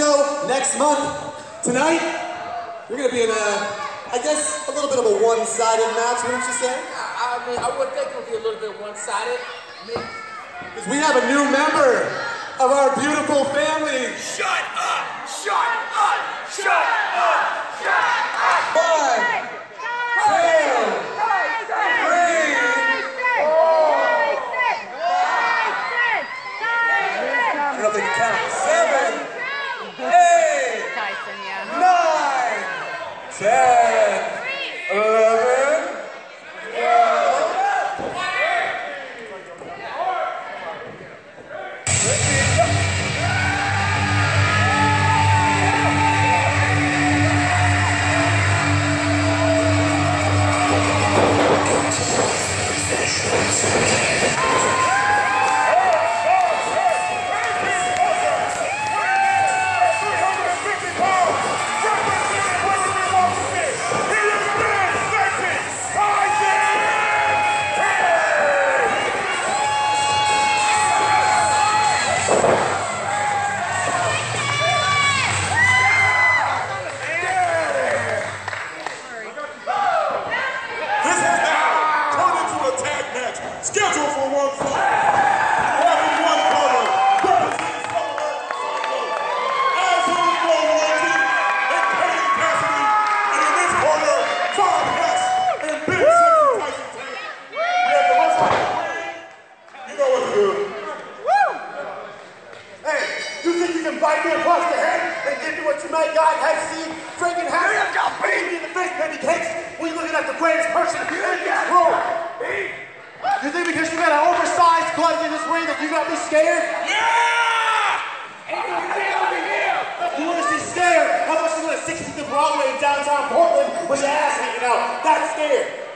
show next month. Tonight, you're gonna be in a, I guess, a little bit of a one-sided match, wouldn't you say? I mean, I would think it would be a little bit one-sided. Because we have a new member of our beautiful family. Shut up! Bite me across the head and give me what you might God have seen? Freaking have you got beat me in the face, baby cakes. We looking at the greatest person in this room. You think because you got an oversized glove in this ring that you got me scared? You want to see scared? How about you go to 16th and Broadway in downtown Portland with your ass hanging out? That's scared.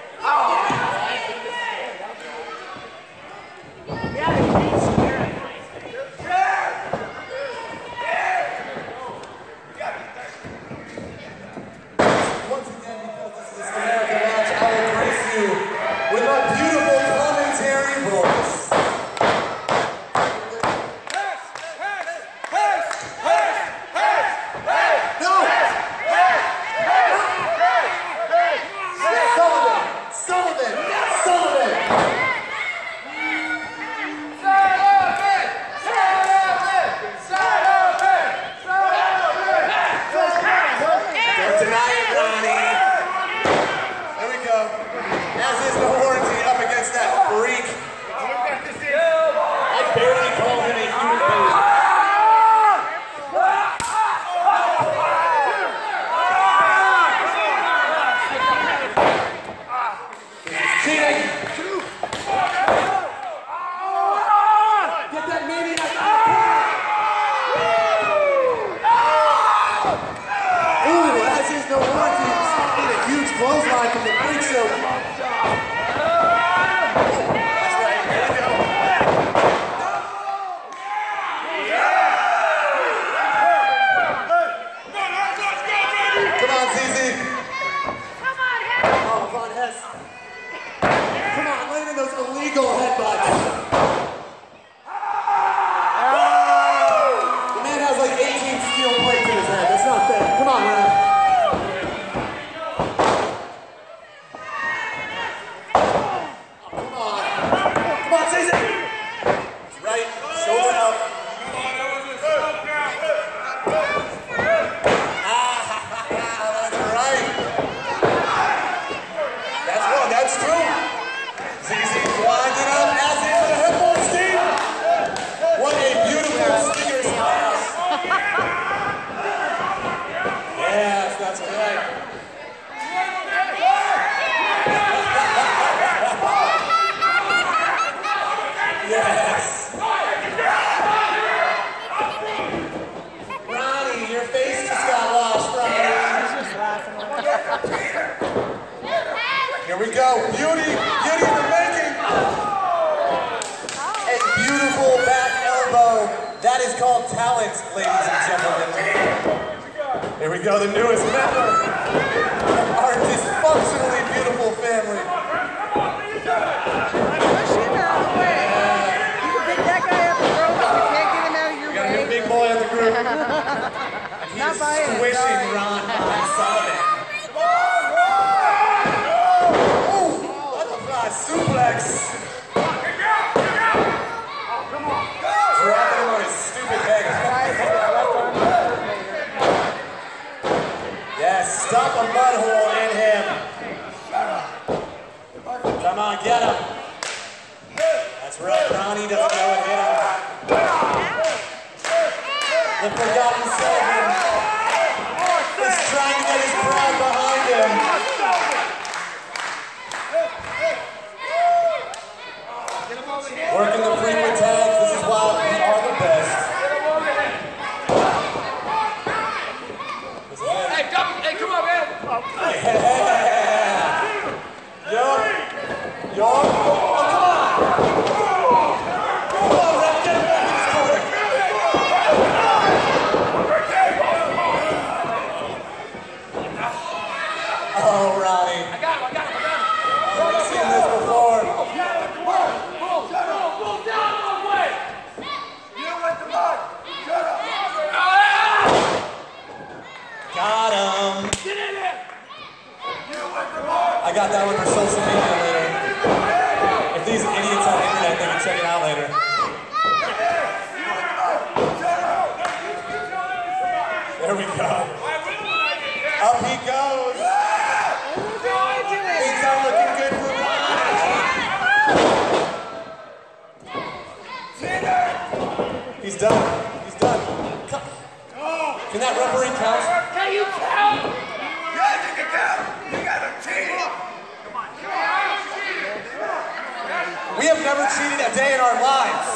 Go. Beauty, beauty in the making. A beautiful back elbow. That is called talent, ladies and gentlemen. Here we go, the newest member of our dysfunctionally beautiful family. Push him out of the way. You can pick that guy up and throw him, but you can't get him out of your We got a new way. big boy in the group. He Not is by him, squishing sorry. Ron Von Sullivan. Ooh, butterfly suplex. Dropping him on his stupid head. Why is he got left arm coordinator? Yes, stop a mud hole in him. Come on, get him. That's right, Ronnie doesn't know it hit him. The forgotten seven is trying to get his crowd behind him. Working the frequent tags, this is why we are the best. This is it. Hey, come, hey, come on, man. Yup. Yup. Oh, come on. Come on, Ref, get him back in his corner. Oh, Ronnie. I got him, I got him, I got him. I've never seen this before. Got him. Get in it. I got that one for social media later. If these idiots on the internet, they can check it out later. There we go. Up he goes. Things are looking good for. He's done. He's done. Can that referee count? Can you count? We have never cheated a day in our lives.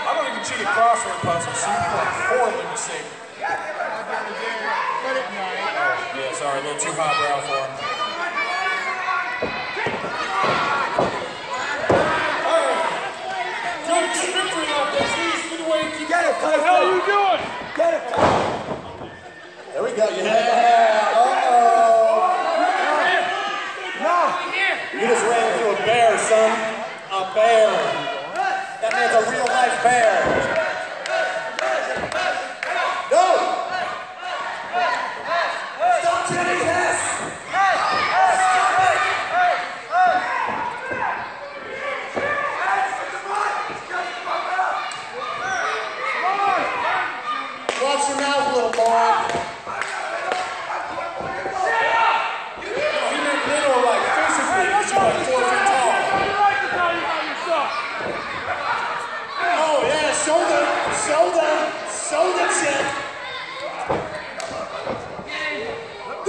I don't even cheat at crossword puzzles, so you are horribly mistaken. Yeah, sorry, a little too highbrow for him. Good victory out there, Steve. Good way keep Get it, you doing? Get it. There we go. Yeah. Uh-oh. You just ran into a bear, son. A bear. That man's a real life bear.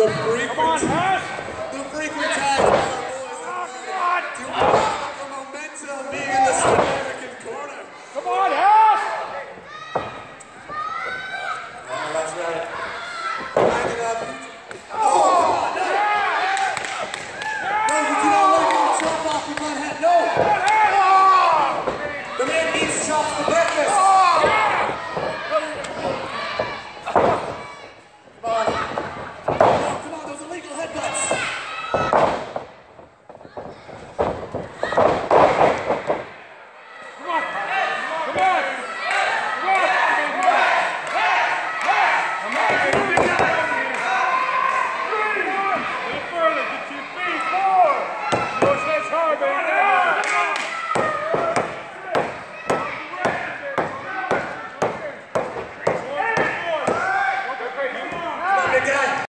the frequency.